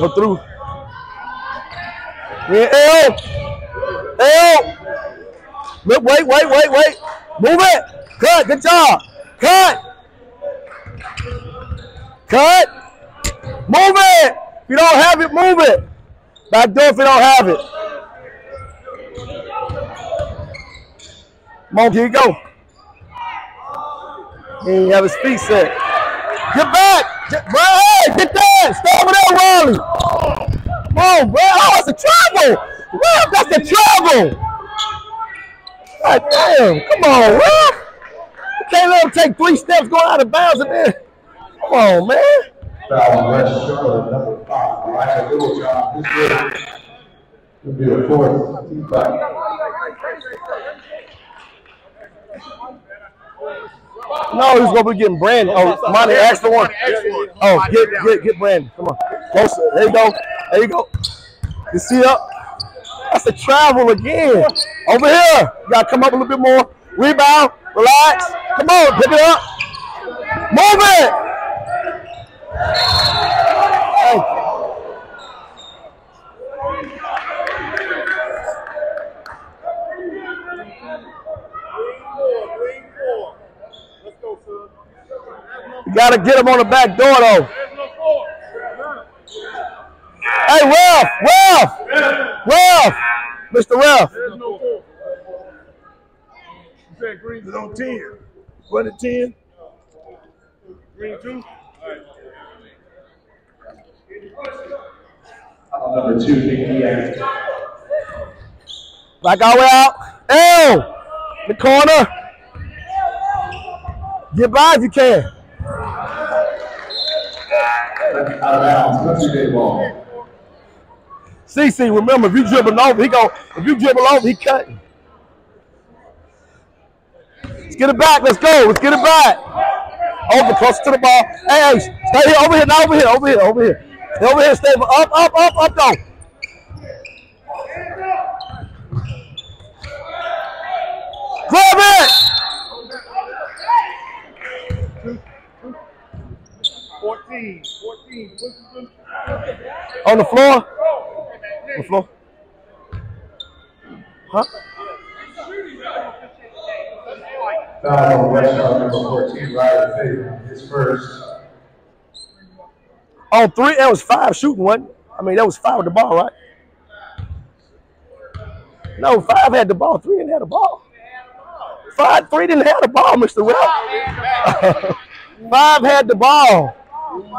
Go through. Yeah, L. L. Oh. Oh. Look, wait, wait, wait, wait. Move it. Cut. Good job. Cut. Cut. Move it. If you don't have it, move it. Back door if you don't have it. Come on, here you go. He ain't have his feet set. Get back. Bro, hey, get that. Stay over there, Riley. Come on, bro. Oh, it's a travel. Ralph, that's the travel. God damn. Come on, Ralph. You can't let him take three steps going out of bounds and then. Come on, man. West Charlotte, number five, Elijah Littlejohn. This will be a fourth. Team foul. No, he's gonna be getting Brandon. Oh, Monty asked for one. Oh, get get get Brandon. Come on, closer. There you go. There you go. You see up? That's a travel again. Over here. You gotta come up a little bit more. Rebound. Relax. Come on, pick it up. Move it. Thank you. You gotta get him on the back door though. Hey, Ralph, Ralph, Ralph, Mr. Ralph. There's no four. You said Green is on ten. What at ten? Green two? Foul Number two, Nicky Anderson. Back all the way out. L, the corner. Get by if you can. Bounds, ball. CC, remember if you dribble over, he go. If you dribble over, he cutting. Let's get it back. Let's go. Let's get it back. Over, close to the ball. Hey, stay here. Over here. Not over here. Over here. Over here. Stay over here. Stay up, up, up, up. Go. Grab it. Fourteen. Fourteen. What's On the floor. On the floor. Huh? Foul on number fourteen, Riley Faison. His first. On three, that was five shooting one. I mean, that was five with the ball, right? No, five had the ball. Three didn't have the ball. Five, three didn't have the ball, Mr. Will. five had the ball.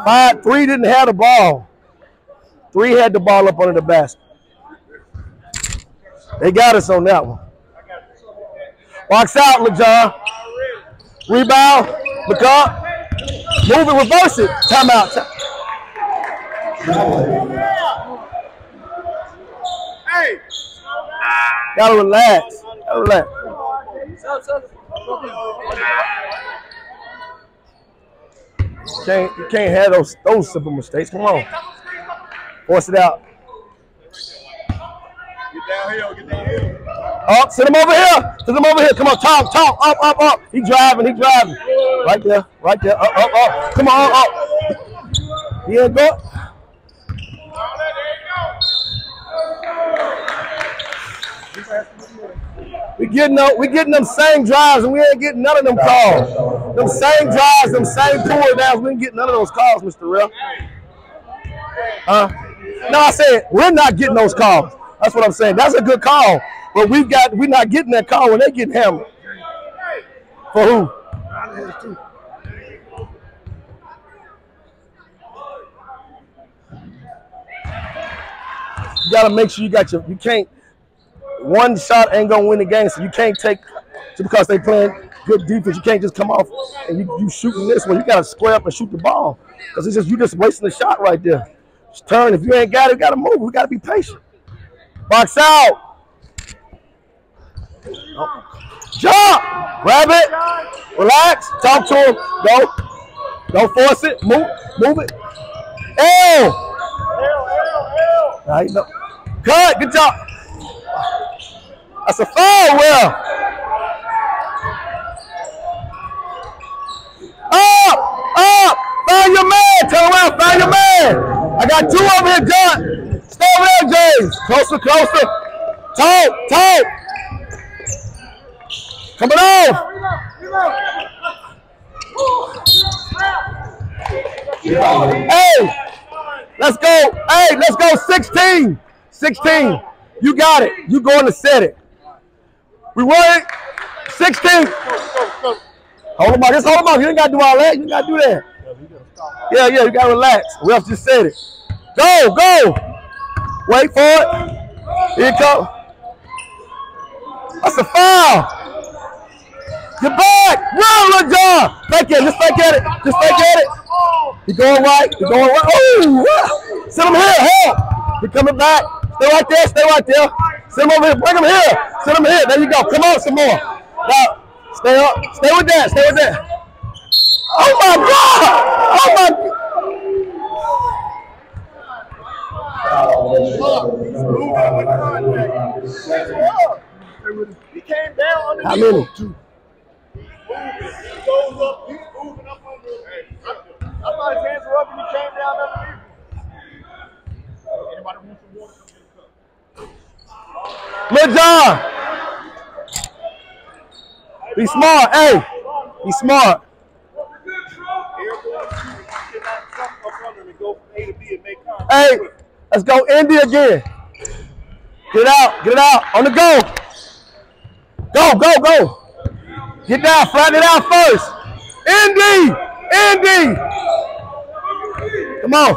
Five, three didn't have the ball. Three had the ball up under the basket. They got us on that one. Box out, LeJohn. Rebound. Look up. Move it, reverse it. Timeout. Ti- Hey! Gotta relax. Gotta relax. Can't you can't have those those simple mistakes. Come on. Force it out. Get downhill, get downhill. Up, oh, send him over here. Send him over here. Come on, talk, talk, up, up, up. He driving, he driving. Right there, right there. Up, up, up. Come on, up. He ain't go. We getting them, we getting them same drives and we ain't getting none of them calls. Them same drives, them same pull downs, we ain't getting none of those calls, Mr. Real. Huh? No, I said we're not getting those calls. That's what I'm saying. That's a good call. But we've got we're not getting that call when they getting hammered. For who? You gotta make sure you got your you can't one shot ain't gonna win the game, so you can't take just because they playing good defense, you can't just come off and you, you shooting this one. You gotta square up and shoot the ball. Because it's just you just wasting the shot right there. Turn. If you ain't got it, you gotta move. We gotta be patient. Box out. Oh. Jump! Grab it. Relax. Talk to him. Go. Don't force it. Move. Move it. L. Right, no. Cut. Good job. That's a foul, Will. Up! Up! Find your man! Turn around, find your man! I got two over here, John. Stay over there, James. Closer, closer. Talk, talk. Coming off. Hey, let's go. Hey, let's go. 16. 16. You got it. You going to set it. We won it. 16. Hold him out. Just hold him out. You ain't got to do all that. You got to do that. Yeah, yeah, you got to relax. Have just said it. Go, go. Wait for it. Here it come. That's a foul. Get back. Run, Lil John. Fake it. Just fake at it. Just fake at it. He going right. He going right. Oh, send him here. Help. He coming back. Stay right there. Stay right there. Send him over here. Bring him here. Send him here. There you go. Come on some more. Now, stay up. Stay with that. Stay with that. Oh my God. Oh my God. He came down underneath. How many? Two. He goes up, he's under him. Came down underneath. Anybody? Lil John. Be smart. Hey. Be smart. Make. Hey. Let's go Indy again. Get out. Get it out. On the go. Go, go, go. Get down. Flatten it out first. Indy. Indy. Come on.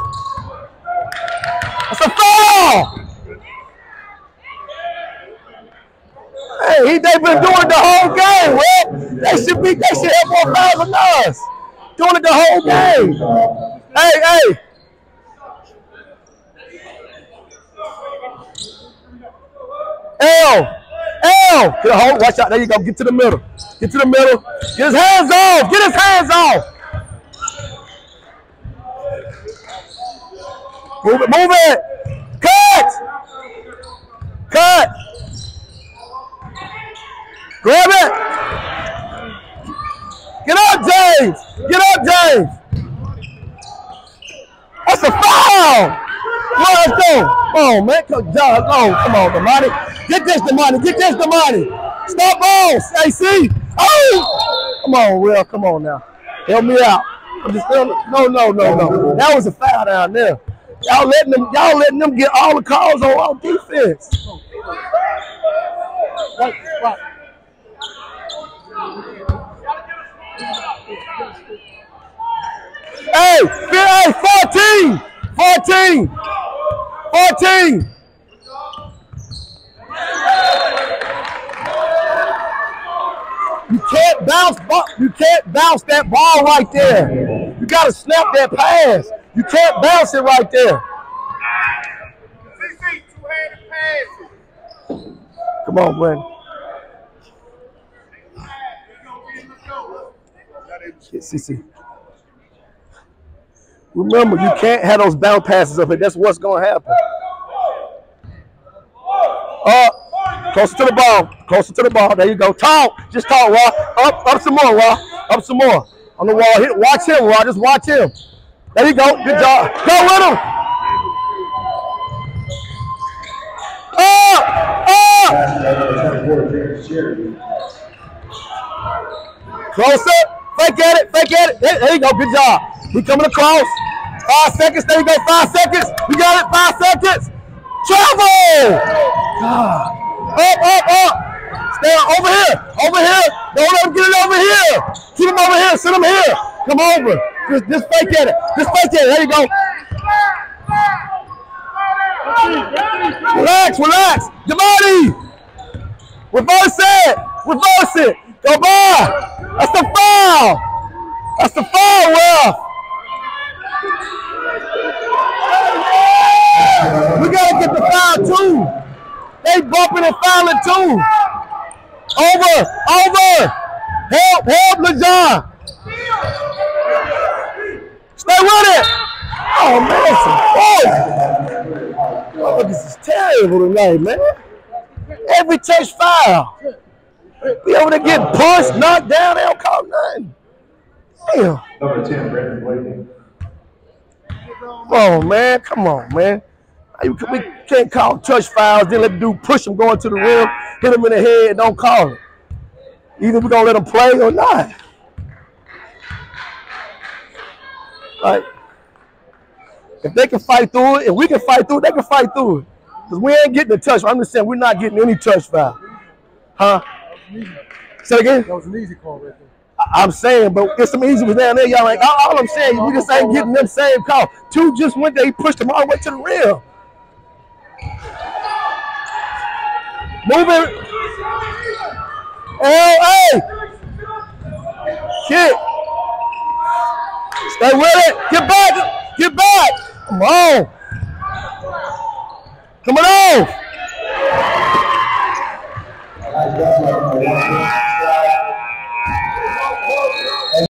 That's a foul. Hey, he, they've been doing the whole game, man. They should be, they should have more fouls than us. Doing it the whole game. Hey, hey. L. L. Get a hold. Watch out. There you go. Get to the middle. Get to the middle. Get his hands off. Get his hands off. Move it. Move it. Cut. Cut. Grab it. Get up, James. Get up, James. That's a foul. On, let's go. On, man. Come, John, oh, come on, Damani. Get this, Damani. Get this, Damani. Stop balls. See? Oh! Come on, Will. Come on now. Help me out. I'm just no, no, no, no. That was a foul down there. Y'all letting them, y'all letting them get all the calls on our defense. Right, right. Hey, hey, 14, 14, 14. You can't bounce, you can't bounce that ball right there. You got to snap that pass. You can't bounce it right there. Come on, Brandon. Get CC. Remember, you can't have those bounce passes up here. That's what's going to happen. Uh, closer to the ball. Closer to the ball. There you go. Talk. Just talk, Raw. Up, up some more, Raw. Up some more. On the wall. Hit. Watch him, Raw. Just watch him. There you go. Good job. Go with him. Up. Up. Closer. Fake at it. Fake at it. There you go. Good job. He coming across. Five seconds. There you go. Five seconds. You got it. Five seconds. Travel. God. Up, up, up. Stay over here. Over here. Don't let him get it over here. Keep him over here. Send him here. Come over. Just, just fake at it. Just fake at it. There you go. Relax, relax. Jamadi. Reverse it. Reverse it. Go by. That's the foul. That's the foul, Ralph. We gotta get the foul too. They bumping and fouling too. Over, over. Help, help, LeJohn. Stay with it. Oh man, some boys. Oh, this is terrible tonight, man. Every touch foul. Be able to get pushed, knocked down, they don't call nothing. Damn. Number ten, Brandon Blakeney. Come on, man. Come on, man. We can't call touch fouls, then let the dude push him going to the rim, hit him in the head, don't call it. Either we're going to let him play or not. Like, if they can fight through it, if we can fight through it, they can fight through it. Because we ain't getting the touch. I'm just saying we're not getting any touch foul. Huh? Say again? That was an easy call right there. I'm saying, but it's some easy ones down there. Y'all like, all, all I'm saying, we just ain't getting them same call. Two just went there, he pushed them all the way to the rim. Moving. Oh, hey! Shit. Stay with it. Get back. Get back. Come on. Come on.